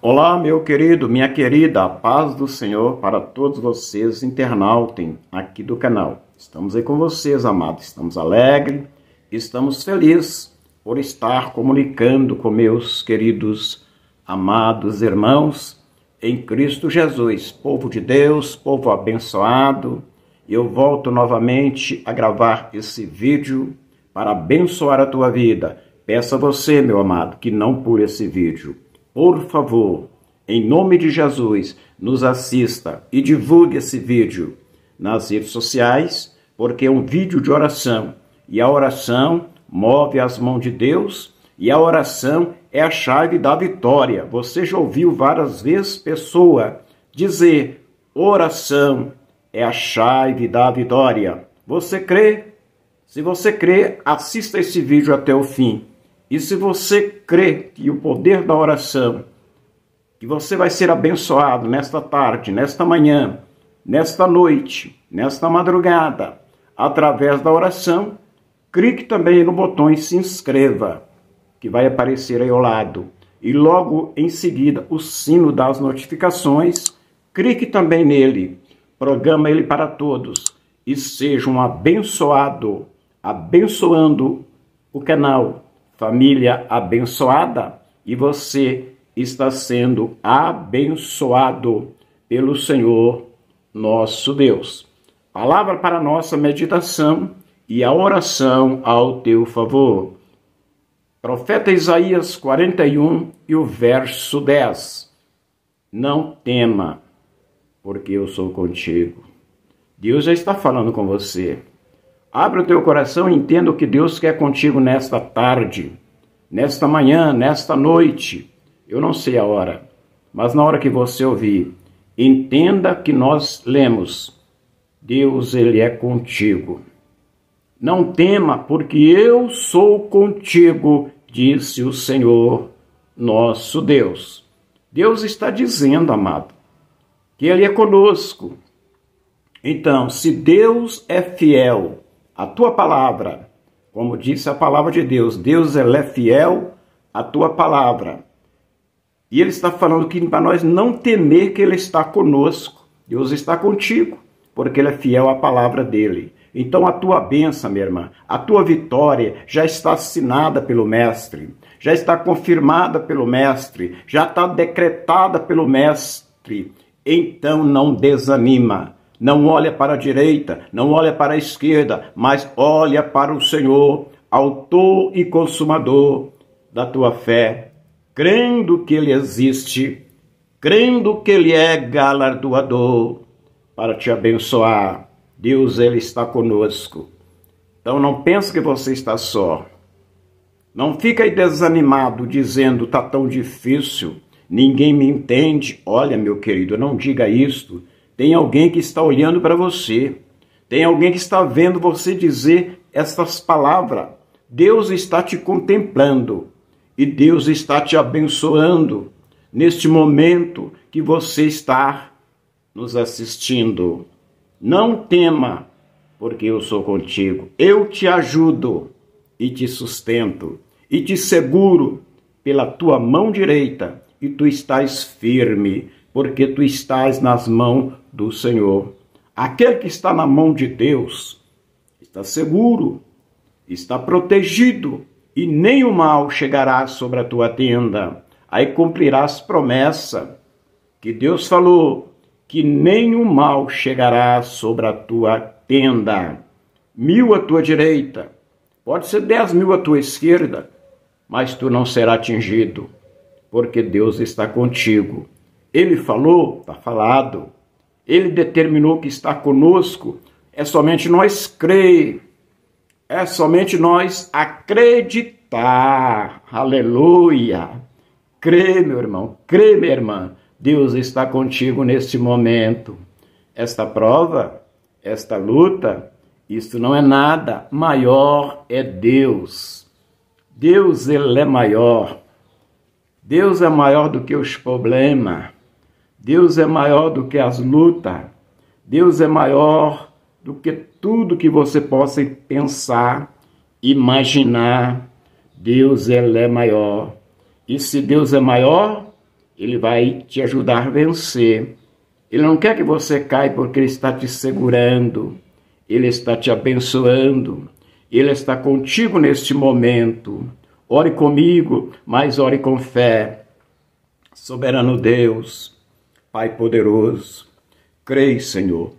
Olá, meu querido, minha querida, a paz do Senhor para todos vocês, internautem aqui do canal. Estamos aí com vocês, amados. Estamos alegres, estamos felizes por estar comunicando com meus queridos, amados irmãos em Cristo Jesus, povo de Deus, povo abençoado. Eu volto novamente a gravar esse vídeo para abençoar a tua vida. Peço a você, meu amado, que não pule esse vídeo por favor, em nome de Jesus, nos assista e divulgue esse vídeo nas redes sociais, porque é um vídeo de oração e a oração move as mãos de Deus e a oração é a chave da vitória. Você já ouviu várias vezes pessoa dizer: oração é a chave da vitória. Você crê? Se você crê, assista esse vídeo até o fim. E se você crê que o poder da oração, que você vai ser abençoado nesta tarde, nesta manhã, nesta noite, nesta madrugada, através da oração, clique também no botão se inscreva, que vai aparecer aí ao lado. E logo em seguida, o sino das notificações, clique também nele, programa ele para todos e seja um abençoado, abençoando o canal família abençoada e você está sendo abençoado pelo Senhor nosso Deus. Palavra para nossa meditação e a oração ao teu favor. Profeta Isaías 41 e o verso 10. Não tema, porque eu sou contigo. Deus já está falando com você. Abre o teu coração e entenda o que Deus quer contigo nesta tarde, nesta manhã, nesta noite. Eu não sei a hora, mas na hora que você ouvir, entenda que nós lemos: Deus, Ele é contigo. Não tema, porque eu sou contigo, disse o Senhor nosso Deus. Deus está dizendo, amado, que Ele é conosco. Então, se Deus é fiel, a tua palavra, como disse a palavra de Deus, Deus é fiel à tua palavra. E ele está falando que para nós não temer que ele está conosco. Deus está contigo, porque ele é fiel à palavra dele. Então a tua bênção, minha irmã, a tua vitória já está assinada pelo Mestre, já está confirmada pelo Mestre, já está decretada pelo Mestre. Então não desanima, não olha para a direita, não olha para a esquerda, mas olha para o Senhor, autor e consumador da tua fé, crendo que Ele existe, crendo que Ele é galardoador para te abençoar. Deus, Ele está conosco. Então não pense que você está só. Não fica aí desanimado dizendo tá tão difícil, ninguém me entende. Olha, meu querido, não diga isto tem alguém que está olhando para você. Tem alguém que está vendo você dizer estas palavras. Deus está te contemplando e Deus está te abençoando neste momento que você está nos assistindo. Não tema, porque eu sou contigo. Eu te ajudo e te sustento e te seguro pela tua mão direita e tu estás firme porque tu estás nas mãos do Senhor. Aquele que está na mão de Deus está seguro, está protegido, e nem o mal chegará sobre a tua tenda. Aí cumprirás promessa que Deus falou, que nem o mal chegará sobre a tua tenda. Mil à tua direita, pode ser dez mil à tua esquerda, mas tu não será atingido, porque Deus está contigo ele falou, está falado. Ele determinou que está conosco. É somente nós crer. É somente nós acreditar. Aleluia. Crê, meu irmão. Crê, minha irmã. Deus está contigo neste momento. Esta prova, esta luta, isso não é nada. Maior é Deus. Deus, Ele é maior. Deus é maior do que os problemas. Deus é maior do que as lutas. Deus é maior do que tudo que você possa pensar, imaginar. Deus ele é maior. E se Deus é maior, Ele vai te ajudar a vencer. Ele não quer que você caia porque ele está te segurando. Ele está te abençoando. Ele está contigo neste momento. Ore comigo, mas ore com fé. Soberano Deus, Pai poderoso, creio, Senhor.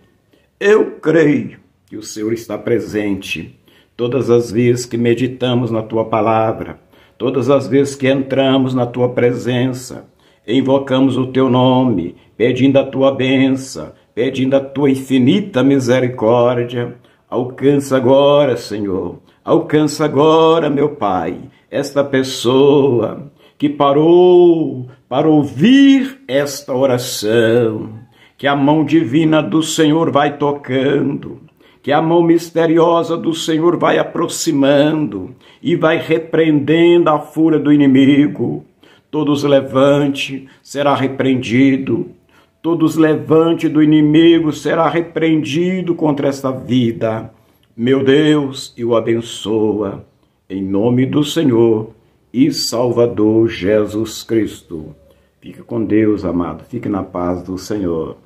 Eu creio que o Senhor está presente todas as vezes que meditamos na tua palavra, todas as vezes que entramos na tua presença, invocamos o teu nome, pedindo a tua benção, pedindo a tua infinita misericórdia. Alcança agora, Senhor, alcança agora, meu Pai, esta pessoa que parou para ouvir esta oração, que a mão divina do Senhor vai tocando, que a mão misteriosa do Senhor vai aproximando e vai repreendendo a fúria do inimigo. Todos levante, será repreendido. Todos levante do inimigo será repreendido contra esta vida. Meu Deus, e o abençoa, em nome do Senhor e Salvador Jesus Cristo. Fique com Deus, amado. Fique na paz do Senhor.